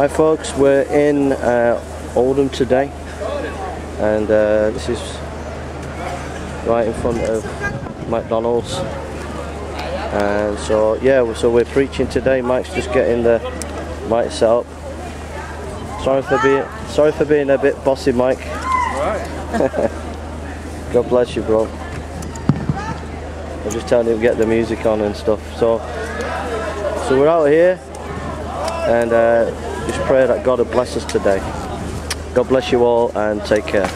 Hi folks, we're in uh, Oldham today and uh, this is right in front of McDonald's. And so yeah so we're preaching today. Mike's just getting the mic set up. Sorry for being sorry for being a bit bossy Mike. God bless you bro. I'm just telling him to get the music on and stuff. So so we're out here and uh, just pray that God will bless us today. God bless you all and take care.